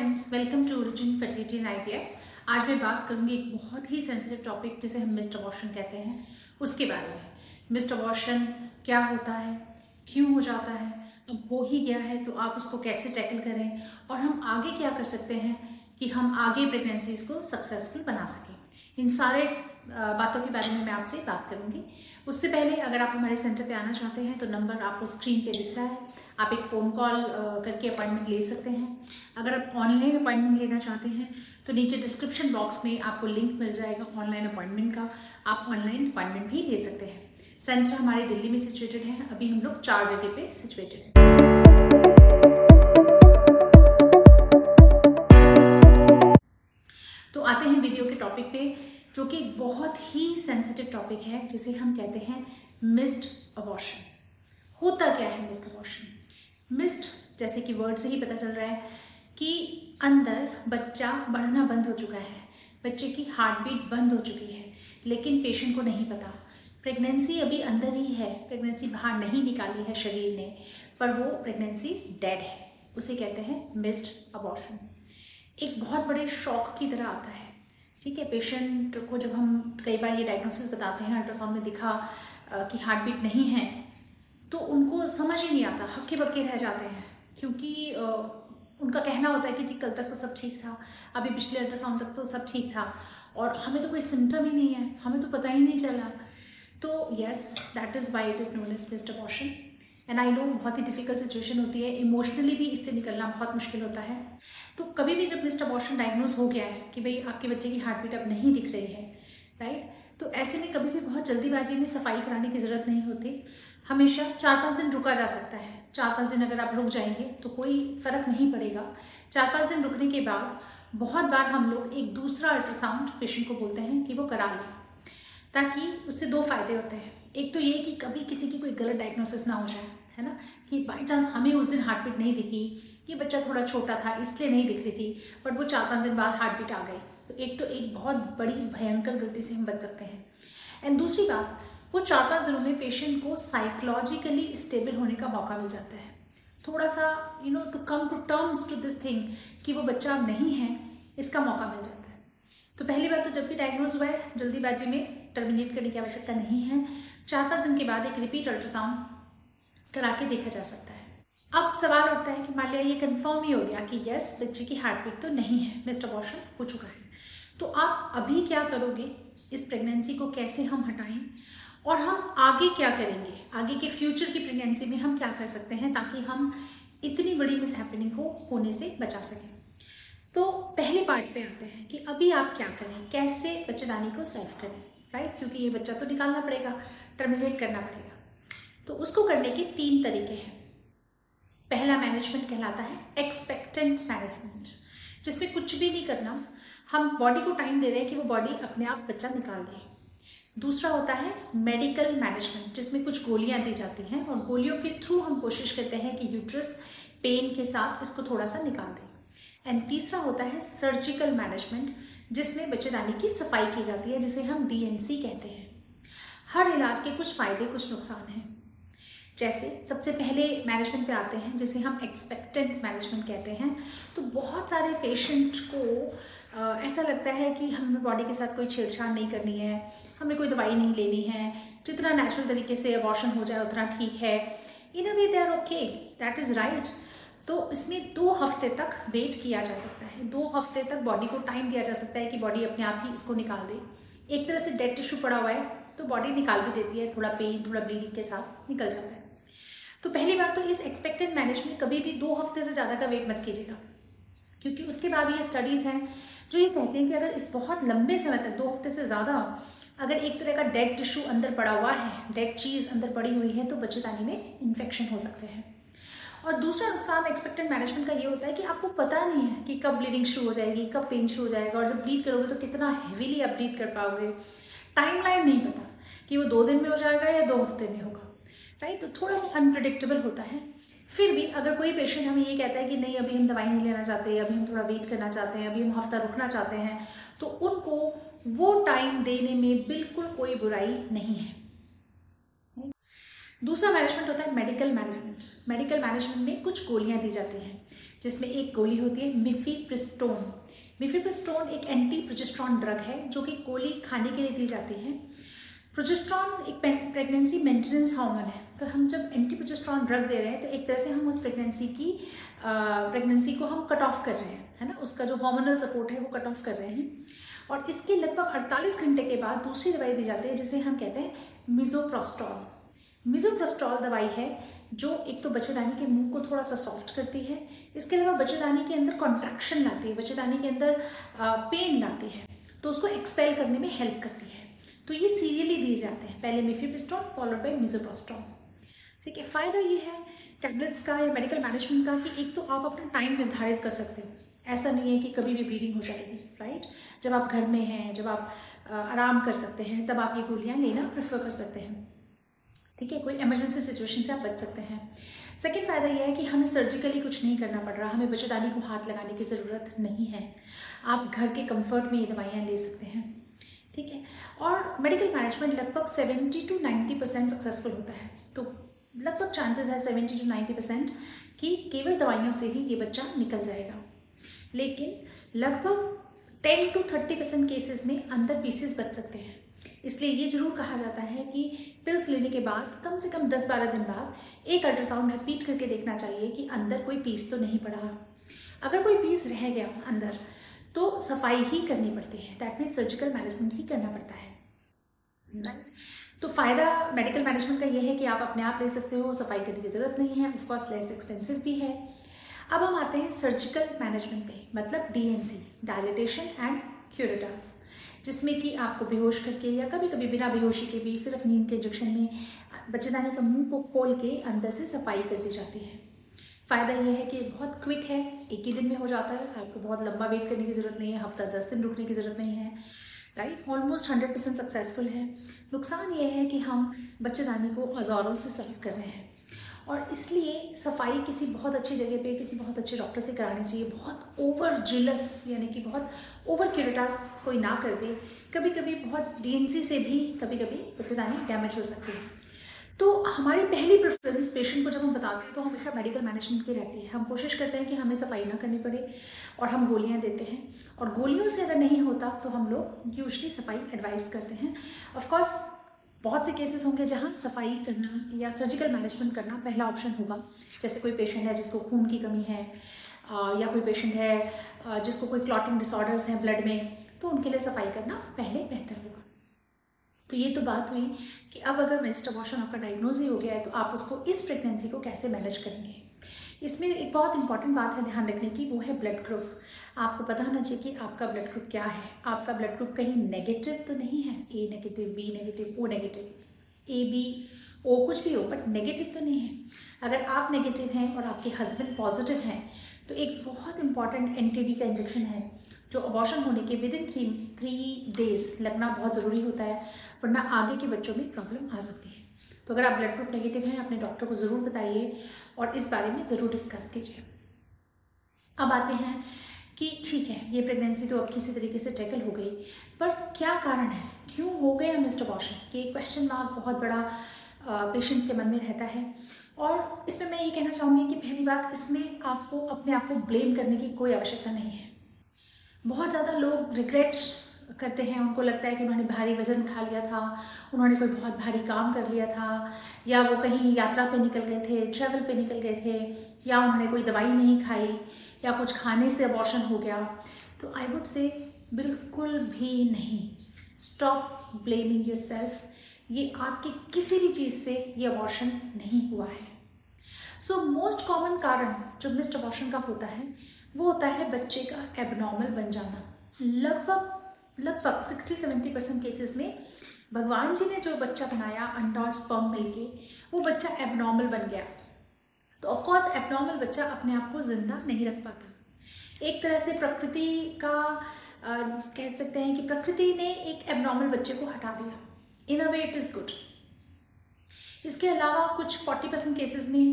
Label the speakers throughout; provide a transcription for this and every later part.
Speaker 1: Friends welcome to Origin Fertility and IVF आज मैं बात करूँगी एक बहुत ही सेंसिटिव टॉपिक जिसे हम मिस्ट अबॉर्शन कहते हैं, उसके बारे में। मिस्ट अबॉर्शन क्या होता है? क्यों हो जाता है? अब हो ही गया है तो आप उसको कैसे टैकल करें? और हम आगे क्या कर सकते हैं कि हम आगे प्रेगनेंसीज को सक्सेसफुल बना सकें। इन सारे बातों के बारे में मैं आपसे बात करूँगी। उससे पहले अगर आप हमारे सेंटर पे आना चाहते हैं तो नंबर आपको स्क्रीन पे दिख रहा है। आप एक फ़ोन कॉल करके अपॉइंटमेंट ले सकते हैं। अगर आप ऑनलाइन अपॉइंटमेंट लेना चाहते हैं तो नीचे डिस्क्रिप्शन बॉक्स में आपको लिंक मिल जाएगा ऑनलाइन अपॉइंटमेंट का। आप ऑनलाइन अपॉइंटमेंट भी ले सकते हैं। सेंटर हमारे दिल्ली में सिचुएटेड है। अभी हम लोग चार जगह पे सिचुएटेड हैं। तो आते हैं वीडियो के टॉपिक पे। जो कि बहुत ही सेंसिटिव टॉपिक है, जिसे हम कहते हैं मिस्ड अबॉर्शन होता क्या है मिस्ड अबॉर्शन मिस्ड जैसे कि वर्ड से ही पता चल रहा है कि अंदर बच्चा बढ़ना बंद हो चुका है, बच्चे की हार्ट बीट बंद हो चुकी है, लेकिन पेशेंट को नहीं पता। प्रेगनेंसी अभी अंदर ही है प्रेगनेंसी बाहर नहीं निकाली है शरीर ने, पर वो प्रेगनेंसी डेड है। उसे कहते हैं मिस्ड अबॉर्शन एक बहुत बड़े शॉक की तरह आता है। ठीक है पेशेंट को जब हम कई बार ये डायग्नोसिस बताते हैं अल्ट्रासाउंड में दिखा कि हार्ट बीट नहीं है तो उनको समझ ही नहीं आता, हक्के बक्के रह जाते हैं। क्योंकि उनका कहना होता है कि जी, कल तक तो सब ठीक था, अभी पिछले अल्ट्रासाउंड तक तो सब ठीक था, और हमें तो कोई सिम्टम ही नहीं है, हमें तो पता ही नहीं चला। तो yes that is why it is known as missed abortion and I know बहुत ही डिफ़िकल्ट सिचुएशन होती है। इमोशनली भी इससे निकलना बहुत मुश्किल होता है। तो कभी भी जब मिस्ड अबॉर्शन डायग्नोज हो गया है कि भाई आपके बच्चे की हार्ट बीट अब नहीं दिख रही है राइट तो ऐसे में कभी भी बहुत जल्दीबाजी में सफ़ाई कराने की ज़रूरत नहीं होती। हमेशा चार पाँच दिन रुका जा सकता है। चार पाँच दिन अगर आप रुक जाएँगे तो कोई फ़र्क नहीं पड़ेगा। चार पाँच दिन रुकने के बाद बहुत बार हम लोग एक दूसरा अल्ट्रासाउंड पेशेंट को बोलते हैं कि वो करा लें, ताकि उससे दो फ़ायदे होते हैं। एक तो ये कि कभी किसी की कोई गलत डायग्नोसिस ना हो जाए। है ना, कि बाई चांस हमें उस दिन हार्ट बीट नहीं दिखी ये बच्चा थोड़ा छोटा था, इसलिए नहीं दिख रही थी बट वो चार पाँच दिन बाद हार्ट बीट आ गई। तो एक तो एक बहुत बड़ी भयंकर गलती से हम बच सकते हैं। एंड दूसरी बात, वो चार पाँच दिनों में पेशेंट को साइकोलॉजिकली स्टेबल होने का मौका मिल जाता है। थोड़ा सा you know to come to terms to this thing कि वो बच्चा अब नहीं है, इसका मौका मिल जाता है। तो पहली बात तो जब भी डायग्नोज हुआ है, जल्दीबाजी में टर्मिनेट करने की आवश्यकता नहीं है। चार पाँच दिन के बाद एक रिपीट अल्ट्रासाउंड करा के देखा जा सकता है। अब सवाल उठता है कि मान लिया ये कंफर्म ही हो गया कि यस बच्चे की हार्ट बीट तो नहीं है मिस्टर अबॉर्शन हो चुका है। तो आप अभी क्या करोगे? इस प्रेगनेंसी को कैसे हम हटाएँ? और हम आगे क्या करेंगे? आगे के फ्यूचर की प्रेगनेंसी में हम क्या कर सकते हैं ताकि हम इतनी बड़ी मिस हैपनिंग को होने से बचा सकें? तो पहले पार्ट पे आते हैं कि अभी आप क्या करें? कैसे बच्चेदानी को सेल्फ करें? राइट क्योंकि ये बच्चा तो निकालना पड़ेगा टर्मिनेट करना पड़ेगा। तो उसको करने के तीन तरीके हैं। पहला मैनेजमेंट कहलाता है एक्सपेक्टेंट मैनेजमेंट जिसमें कुछ भी नहीं करना, हम बॉडी को टाइम दे रहे हैं कि वो बॉडी अपने आप बच्चा निकाल दे। दूसरा होता है मेडिकल मैनेजमेंट जिसमें कुछ गोलियाँ दी जाती हैं और गोलियों के थ्रू हम कोशिश करते हैं कि यूट्रस पेन के साथ इसको थोड़ा सा निकाल दें। एंड तीसरा होता है सर्जिकल मैनेजमेंट जिसमें बच्चेदानी की सफ़ाई की जाती है, जिसे हम डीएनसी कहते हैं। हर इलाज के कुछ फ़ायदे, कुछ नुकसान हैं। जैसे सबसे पहले मैनेजमेंट पे आते हैं जिसे हम एक्सपेक्टेंट मैनेजमेंट कहते हैं तो बहुत सारे पेशेंट को आ, ऐसा लगता है कि हमें बॉडी के साथ कोई छेड़छाड़ नहीं करनी है हमें कोई दवाई नहीं लेनी है जितना नेचुरल तरीके से अबॉर्शन हो जाए उतना ठीक है। In a way they are okay that is right तो इसमें दो हफ़्ते तक वेट किया जा सकता है। दो हफ़्ते तक बॉडी को टाइम दिया जा सकता है कि बॉडी अपने आप ही इसको निकाल दे। एक तरह से डेड टिश्यू पड़ा हुआ है तो बॉडी निकाल भी देती है थोड़ा पेन थोड़ा ब्लीडिंग के साथ निकल जाता है। तो पहली बात तो इस एक्सपेक्टेड मैनेजमेंट कभी भी दो हफ़्ते से ज़्यादा का वेट मत कीजिएगा। क्योंकि उसके बाद ये स्टडीज़ हैं जो ये कहते हैं कि अगर बहुत लंबे समय तक, दो हफ़्ते से ज़्यादा, अगर एक तरह का डेड टिश्यू अंदर पड़ा हुआ है डेड चीज़ अंदर पड़ी हुई है तो बच्चेदानी में इन्फेक्शन हो सकते हैं। और दूसरा नुकसान एक्सपेक्टेड मैनेजमेंट का ये होता है कि आपको पता नहीं है कि कब ब्लीडिंग शुरू हो जाएगी, कब पेन शुरू हो जाएगा, और जब ब्लीड करोगे तो कितना हैवीली आप ब्लीड कर पाओगे। टाइम नहीं पता कि वो दो दिन में हो जाएगा या दो हफ़्ते में होगा। राइट तो थोड़ा सा अनप्रडिक्टेबल होता है। फिर भी अगर कोई पेशेंट हमें ये कहता है कि नहीं, अभी हम दवाई नहीं लेना चाहते, अभी हम थोड़ा वेट करना चाहते हैं, अभी हम हफ़्ता रुकना चाहते हैं तो उनको वो टाइम देने में बिल्कुल कोई बुराई नहीं है। दूसरा मैनेजमेंट होता है मेडिकल मैनेजमेंट मेडिकल मैनेजमेंट में कुछ गोलियाँ दी जाती हैं, जिसमें एक गोली होती है मिफीप्रिस्टोन मिफीप्रिस्टोन एक एंटी प्रोजेस्ट्रॉन ड्रग है, जो कि गोली खाने के लिए दी जाती है। प्रोजेस्ट्रॉन एक प्रेगनेंसी मेंटेनेंस हार्मोन है। तो हम जब एंटी प्रोजेस्ट्रॉन ड्रग दे रहे हैं तो एक तरह से हम उस प्रेगनेंसी की प्रेगनेंसी को हम कट ऑफ़ कर रहे हैं, है ना? उसका जो हार्मोनल सपोर्ट है, वो कट ऑफ़ कर रहे हैं। और इसके लगभग 48 घंटे के बाद दूसरी दवाई दी जाती है, जिसे हम कहते हैं मिजोप्रोस्टॉल मिजोप्रोस्टॉल दवाई है, जो एक तो बच्चेदानी के मुँह को थोड़ा सा सॉफ्ट करती है, इसके अलावा बच्चेदानी के अंदर कॉन्ट्रैक्शन लाती है, बच्चेदानी के अंदर पेन लाती है तो उसको एक्सपेल करने में हेल्प करती है। तो ये सीरियली दिए जाते हैं, पहले मिफिपिस्टॉल फॉलोड बाई मिजोप्रोस्टॉल ठीक है, फ़ायदा ये है टैबलेट्स का या मेडिकल मैनेजमेंट का कि एक तो आप अपना टाइम निर्धारित कर सकते हो। ऐसा नहीं है कि कभी भी ब्लीडिंग हो जाएगी राइट जब आप घर में हैं, जब आप आराम कर सकते हैं, तब आप ये गोलियाँ लेना प्रेफर कर सकते हैं। ठीक है, कोई इमरजेंसी सिचुएशन से आप बच सकते हैं। सेकेंड फ़ायदा यह है कि हमें सर्जिकली कुछ नहीं करना पड़ रहा, हमें बच्चेदानी को हाथ लगाने की ज़रूरत नहीं है। आप घर के कंफर्ट में ये दवाइयाँ ले सकते हैं। ठीक है, और मेडिकल मैनेजमेंट लगभग seventy to ninety percent successful होता है। तो लगभग चांसेस है सेवेंटी टू नाइन्टी परसेंट कि केवल दवाइयों से ही ये बच्चा निकल जाएगा। लेकिन लगभग ten to thirty percent cases में अंदर पीसेस बच सकते हैं। इसलिए ये ज़रूर कहा जाता है कि पिल्स लेने के बाद कम से कम 10-12 दिन बाद एक अल्ट्रासाउंड रिपीट करके देखना चाहिए कि अंदर कोई पीस तो नहीं पड़ा। अगर कोई पीस रह गया अंदर तो सफ़ाई ही करनी पड़ती है। दैट मीन सर्जिकल मैनेजमेंट ही करना पड़ता है। तो फ़ायदा मेडिकल मैनेजमेंट का ये है कि आप अपने आप ले सकते हो, सफ़ाई करने की ज़रूरत नहीं है ऑफकोर्स लेस एक्सपेंसिव भी है। अब हम आते हैं सर्जिकल मैनेजमेंट पे मतलब डीएनसी डायलिटेशन एंड क्यूरेटास जिसमें कि आपको बेहोश करके या कभी कभी बिना बेहोशी के भी सिर्फ़ नींद के इंजेक्शन में बच्चेदानी का मुँह को खोल के अंदर से सफ़ाई कर दी जाती है। फ़ायदा यह है कि बहुत क्विक है, एक ही दिन में हो जाता है, आपको बहुत लंबा वेट करने की ज़रूरत नहीं है, हफ़्ता दस दिन रुकने की ज़रूरत नहीं है। Right almost hundred percent successful है। नुकसान ये है कि हम बच्चेदानी को हज़ारों से सर्व कर रहे हैं। और इसलिए सफ़ाई किसी बहुत अच्छी जगह पे, किसी बहुत अच्छे डॉक्टर से करानी चाहिए। बहुत ओवर जिलस यानी कि बहुत ओवर क्यूरेटास कोई ना कर दे। कभी कभी बहुत डीएनसी से भी कभी कभी बच्चेदानी डैमेज हो सकती है। तो हमारी पहली प्रेफरेंस पेशेंट को जब हम बताते हैं तो हमेशा मेडिकल मैनेजमेंट की रहती है। हम कोशिश करते हैं कि हमें सफ़ाई ना करनी पड़े और हम गोलियाँ देते हैं। और गोलियों से अगर नहीं होता तो हम लोग यूजली सफ़ाई एडवाइस करते हैं। ऑफकोर्स बहुत से केसेस होंगे जहाँ सफ़ाई करना या सर्जिकल मैनेजमेंट करना पहला ऑप्शन होगा। जैसे कोई पेशेंट है जिसको खून की कमी है या कोई पेशेंट है जिसको कोई क्लॉटिंग डिसऑर्डर्स हैं ब्लड में तो उनके लिए सफ़ाई करना पहले बेहतर होगा। तो ये तो बात हुई कि अब अगर मेस्ट अबॉर्शन आपका डायग्नोज ही हो गया है तो आप उसको इस प्रेगनेंसी को कैसे मैनेज करेंगे? इसमें एक बहुत इंपॉर्टेंट बात है ध्यान रखने की, वो है ब्लड ग्रुप आपको पता होना चाहिए कि आपका ब्लड ग्रुप क्या है। आपका ब्लड ग्रुप कहीं नेगेटिव तो नहीं है? A negative B negative O negative A B O कुछ भी हो बट नेगेटिव तो नहीं है। अगर आप नेगेटिव हैं और आपके हस्बैंड पॉजिटिव हैं तो एक बहुत इंपॉर्टेंट एनटीडी का इंजेक्शन है। जो अबॉर्शन होने के within three three days लगना बहुत ज़रूरी होता है, वरना आगे के बच्चों में प्रॉब्लम आ सकती है। तो अगर आप ब्लड ग्रुप नेगेटिव हैं, अपने डॉक्टर को ज़रूर बताइए और इस बारे में ज़रूर डिस्कस कीजिए। अब आते हैं कि ठीक है, ये प्रेगनेंसी तो अब किसी तरीके से टैकल हो गई, पर क्या कारण है? क्यों हो गया मिस्टर अबॉर्शन ये क्वेश्चन मार्क बहुत बड़ा पेशेंट्स के मन में रहता है। और इसमें मैं ये कहना चाहूँगी कि पहली बात, इसमें आपको, अपने आप को ब्लेम करने की कोई आवश्यकता नहीं है। बहुत ज़्यादा लोग रिग्रेट करते हैं। उनको लगता है कि उन्होंने भारी वज़न उठा लिया था, उन्होंने कोई बहुत भारी काम कर लिया था, या वो कहीं यात्रा पे निकल गए थे ट्रैवल पे निकल गए थे, या उन्होंने कोई दवाई नहीं खाई, या कुछ खाने से अबॉर्शन हो गया। तो आई वुड से बिल्कुल भी नहीं। स्टॉप ब्लेमिंग योर सेल्फ ये आपकी किसी भी चीज़ से ये अबॉर्शन नहीं हुआ है। सो मोस्ट कॉमन कारण जो मिस्ड अबॉर्शन का होता है वो होता है बच्चे का एबनॉर्मल बन जाना। लगभग लगभग सिक्सटी सेवेंटी परसेंट केसेस में भगवान जी ने जो बच्चा बनाया अंडा स्पर्म मिलके वो बच्चा एबनॉर्मल बन गया। तो ऑफकोर्स एबनॉर्मल बच्चा अपने आप को ज़िंदा नहीं रख पाता। एक तरह से प्रकृति का आ, कह सकते हैं कि प्रकृति ने एक एबनॉर्मल बच्चे को हटा दिया। In a way it is good इसके अलावा कुछ 40 परसेंट केसेज में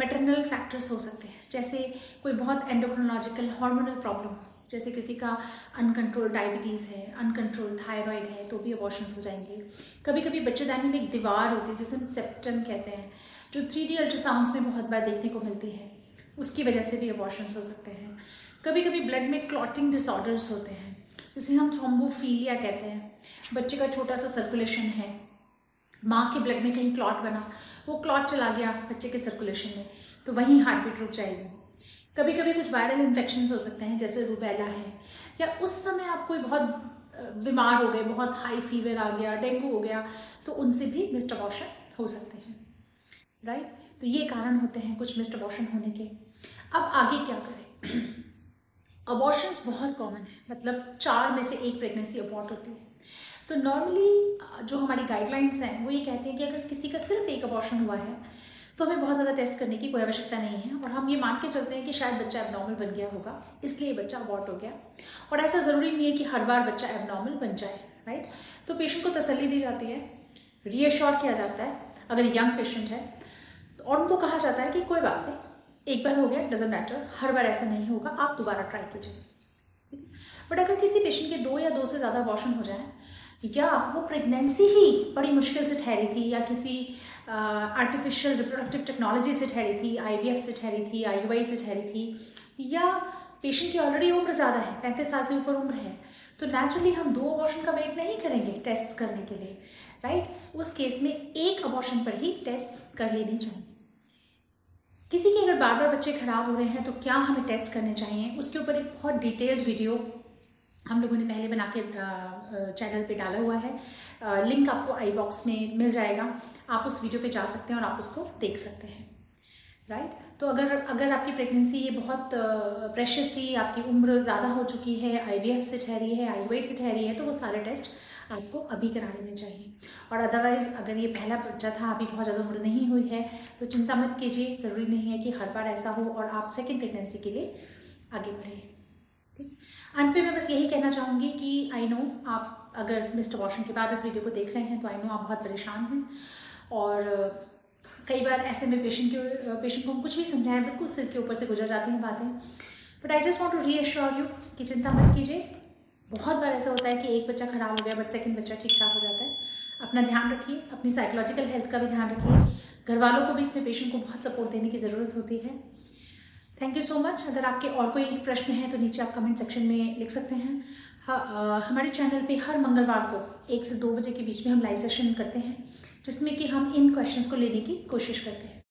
Speaker 1: मेटरनल फैक्टर्स हो सकते हैं। जैसे कोई बहुत एंडोक्रोनोलॉजिकल हार्मोनल प्रॉब्लम जैसे किसी का अनकंट्रोल डायबिटीज़ है अनकंट्रोल थायराइड है तो भी अबॉर्शन हो जाएँगे। कभी कभी बच्चेदानी में एक दीवार होती है, जिसे हम सेप्टन कहते हैं, जो थ्री डी अल्ट्रासाउंड में बहुत बार देखने को मिलती है। उसकी वजह से भी अबॉर्शन हो सकते हैं। कभी कभी ब्लड में क्लॉटिंग डिसऑर्डर्स होते हैं, जिसे हम थ्रोम्बोफीलिया कहते हैं। बच्चे का छोटा सा सर्कुलेशन है। माँ के ब्लड में कहीं क्लॉट बना, वो क्लॉट चला गया बच्चे के सर्कुलेशन में। तो वहीं हार्ट बीट रुक जाएगी। कभी कभी कुछ वायरल इन्फेक्शन हो सकते हैं, जैसे रूबेला है, या उस समय आप कोई बहुत बीमार हो गए, बहुत हाई फीवर आ गया, डेंगू हो गया तो उनसे भी मिस्टर अबॉर्शन हो सकते हैं राइट तो ये कारण होते हैं कुछ मिस्टर अबॉर्शन होने के। अब आगे क्या करें? अबॉर्शंस बहुत कॉमन है मतलब चार में से एक प्रेगनेंसी अबॉर्ट होती है। तो नॉर्मली जो हमारी गाइडलाइंस हैं, वो ये कहते हैं कि अगर किसी का सिर्फ़ एक अबॉर्शन हुआ है तो हमें बहुत ज़्यादा टेस्ट करने की कोई आवश्यकता नहीं है और हम ये मान के चलते हैं कि शायद बच्चा एबनॉर्मल बन गया होगा, इसलिए बच्चा अबॉर्ट हो गया। और ऐसा ज़रूरी नहीं है कि हर बार बच्चा एबनॉर्मल बन जाए राइट तो पेशेंट को तसली दी जाती है रीअश्योर किया जाता है, अगर यंग पेशेंट है, और उनको कहा जाता है कि कोई बात नहीं, एक बार हो गया डजेंट मैटर हर बार ऐसा नहीं होगा, आप दोबारा ट्राई कीजिए। बट अगर किसी पेशेंट के दो या दो से ज़्यादा अबॉर्शन हो जाए, या वो प्रेगनेंसी ही बड़ी मुश्किल से ठहरी थी, या किसी आर्टिफिशियल रिप्रोडक्टिव टेक्नोलॉजी से ठहरी थी आईवीएफ से ठहरी थी आईयूआई से ठहरी थी, या पेशेंट की ऑलरेडी उम्र ज़्यादा है, पैंतीस साल से ऊपर उम्र है तो नेचुरली हम दो अबॉर्शन का वेट नहीं करेंगे टेस्ट करने के लिए राइट उस केस में एक अबॉर्शन पर ही टेस्ट कर लेने चाहिए। किसी के अगर बार बार बच्चे खराब हो रहे हैं तो क्या हमें टेस्ट करने चाहिए? उसके ऊपर एक बहुत डिटेल्ड वीडियो हम लोगों ने पहले बना के चैनल पे डाला हुआ है। लिंक आपको आई बॉक्स में मिल जाएगा। आप उस वीडियो पे जा सकते हैं और आप उसको देख सकते हैं। राइट तो अगर अगर आपकी प्रेगनेंसी ये बहुत प्रेशस थी, आपकी उम्र ज़्यादा हो चुकी है आईवीएफ से ठहरी है आई से ठहरी है तो वो सारे टेस्ट आपको अभी करा लेने चाहिए। और अदरवाइज़ अगर ये पहला बच्चा था, अभी बहुत ज़्यादा उम्र नहीं हुई है तो चिंता मत कीजिए, ज़रूरी नहीं है कि हर बार ऐसा हो और आप सेकेंड प्रेगनेंसी के लिए आगे बढ़ें। अंत में मैं बस यही कहना चाहूँगी कि आई नो आप अगर मिस्टर वॉशन के बाद इस वीडियो को देख रहे हैं तो आई नो आप बहुत परेशान हैं। और कई बार ऐसे में पेशेंट के पेशेंट को हम कुछ भी समझाएँ, बिल्कुल सिर के ऊपर से गुजर जाती हैं बातें। But I just want to reassure you कि चिंता मत कीजिए। बहुत बार ऐसा होता है कि एक बच्चा खराब हो गया बट सेकेंड बच्चा ठीक ठाक हो जाता है। अपना ध्यान रखिए, अपनी साइकोलॉजिकल हेल्थ का भी ध्यान रखिए। घर वालों को भी इसमें पेशेंट को बहुत सपोर्ट देने की ज़रूरत होती है। थैंक यू सो मच अगर आपके और कोई प्रश्न है तो नीचे आप कमेंट सेक्शन में लिख सकते हैं। हाँ हमारे चैनल पे हर मंगलवार को एक से दो बजे के बीच में हम लाइव सेशन करते हैं, जिसमें कि हम इन क्वेश्चंस को लेने की कोशिश करते हैं।